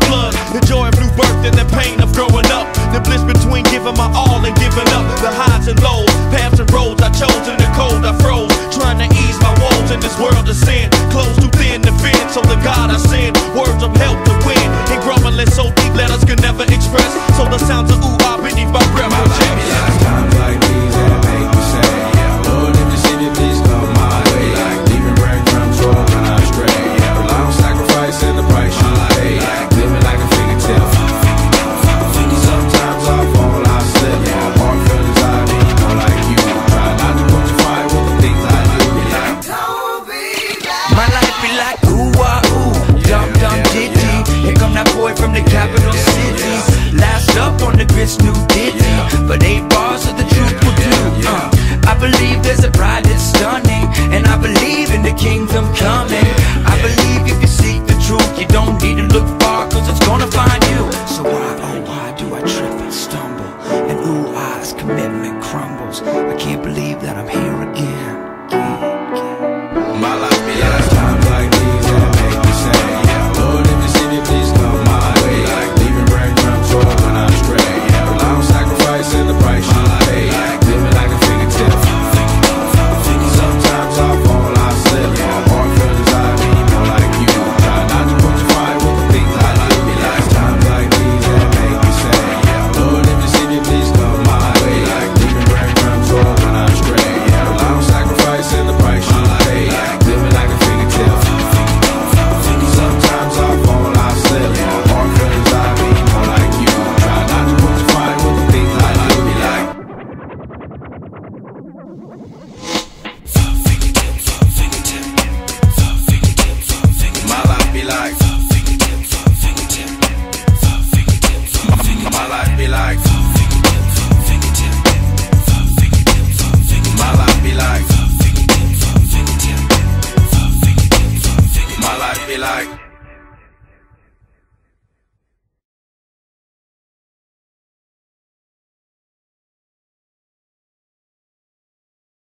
blood. Enjoy boy from the capital city. Last up on the grits, new ditty. But eight bars of the truth will do. Uh, I believe there's